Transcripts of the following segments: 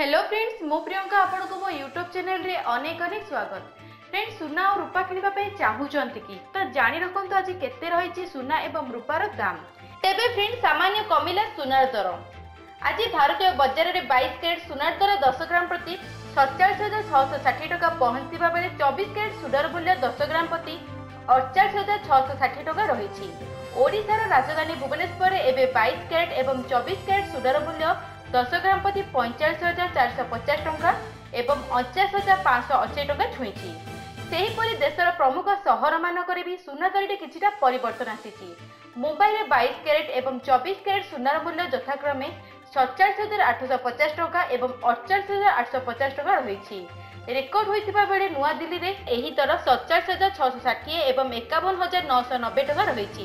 hello friends মু প্রিয়ঙ্কা আপনার মো YouTube চ্যানেলে অনেক অনেক স্বাগত ফ্রেন্ডস সুনা ও রূপা কিনবা চাহুচন্তি কি তো জানি রাখন্তু আজ কেতে রয়েছে সুনা এবং রূপার দাম তেবে ফ্রেন্ডস সামান্য কমিলা সুনার দর আজ ভারতীয় বজারে বাইশ ক্যারেট সুনার দর দশ গ্রাম প্রতি সতচাশ হাজার ছশো ষাঠিয়ে টাকা পৌঁছিবা বেড়ে চবিশ ক্যারেট সুনার মূল্য দশ গ্রাম প্রতি অড়চাশ হাজার ছশো ষাঠিয়ে টাকা রয়েছে ওড়িশার রাজধানী ভুবনেশ্বরে এবে বাইশ ক্যারেট এবং চবিশ ক্যারেট সুনার মূল্য দশ গ্রাম প্রতি পঞ্চাশ হাজার চারশো ପଚାଶ ଟଙ୍କା ଏବଂ ଅଣଚାଶ ହଜାର ପାଞ୍ଚଶହ ଅଶୀ ଟଙ୍କା ଛୁଇଁଛି ସେହିପରି ଦେଶର ପ୍ରମୁଖ ସହରମାନଙ୍କରେ ବି ସୁନା ଦରରେ କିଛିଟା ପରିବର୍ତ୍ତନ ଆସିଛି ମୁମ୍ବାଇରେ ବାଇଶ କ୍ୟାରେଟ୍ ଏବଂ ଚବିଶ କ୍ୟାରେଟ୍ ସୁନାର ମୂଲ୍ୟ ଯଥାକ୍ରମେ ସତଚାଳିଶ ହଜାର ଆଠଶହ ପଚାଶ ଟଙ୍କା ଏବଂ ଅଠଚାଳିଶ ହଜାର ଆଠଶହ ପଚାଶ ଟଙ୍କା ରହିଛି ରେକର୍ଡ ହୋଇଥିବା ବେଳେ ନୂଆଦିଲ୍ଲୀରେ ଏହି ଦର ସତଚାଳିଶ ହଜାର ଛଅଶହ ଷାଠିଏ ଏବଂ ଏକାବନ ହଜାର ନଅଶହ ନବେ ଟଙ୍କା ରହିଛି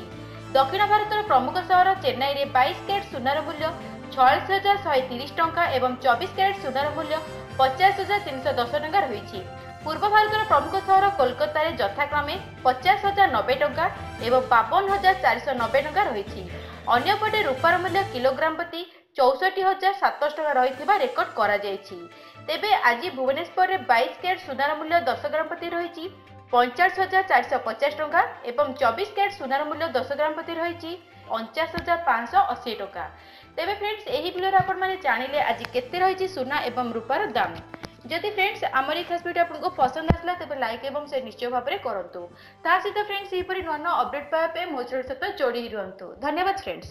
ଦକ୍ଷିଣ ଭାରତର ପ୍ରମୁଖ ସହର ଚେନ୍ନାଇରେ ବାଇଶ କ୍ୟାରେଟ୍ ସୁନାର ମୂଲ୍ୟ ଛୟାଳିଶ ହଜାର ଶହେ ତିରିଶ ଟଙ୍କା ଏବଂ ଚବିଶ କ୍ୟାରେଟ୍ ସୁନାର ମୂଲ୍ୟ ପଚାଶ ହଜାର ତିନିଶହ ଦଶ ଟଙ୍କା ରହିଛି ପୂର୍ବ ଭାରତର ପ୍ରମୁଖ ସହର କୋଲକାତାରେ ଯଥାକ୍ରମେ ପଚାଶ ହଜାର ନବେ ଟଙ୍କା ଏବଂ ବାବନ ହଜାର ଚାରିଶହ ନବେ ଟଙ୍କା ରହିଛି ଅନ୍ୟପଟେ ରୂପାର ମୂଲ୍ୟ କିଲୋଗ୍ରାମ ପ୍ରତି ଚଉଷଠି ହଜାର ସାତଶହ ଟଙ୍କା ରହିଥିବା ରେକର୍ଡ କରାଯାଇଛି ତେବେ ଆଜି ଭୁବନେଶ୍ୱରରେ ବାଇଶ କ୍ୟାରେଟ୍ ସୁନାର ମୂଲ୍ୟ ଦଶ ଗ୍ରାମ ପ୍ରତି ରହିଛି পঞ্চাশ হাজার চারিশহ পচাশ টঙ্কা এবং চবিশ ক্যারেট সোনার মূল্য দশ গ্রাম প্রতি রয়েছে অঞ্চাশ হাজার পাঁচশহ অশী টঙ্কা তেমনি ফ্রেন্ডস এই ভিডিওরে আপনার জাঁলে আজ কেতে রয়েছে সোনা এবং রূপার দাম যদি ফ্রেন্ডস আমার এই খাস ভিডিও আপনার পসন্দ আসলা তবে লাইক এবং সে নিশ্চয় ভাবে করতু তা সহ ফ্রেন্ডস এইপরি নূন্য নূন্য অপডেট পাওয়া মো সহ যোড়ি রুহতু ধন্যবাদ ফ্রেন্ডস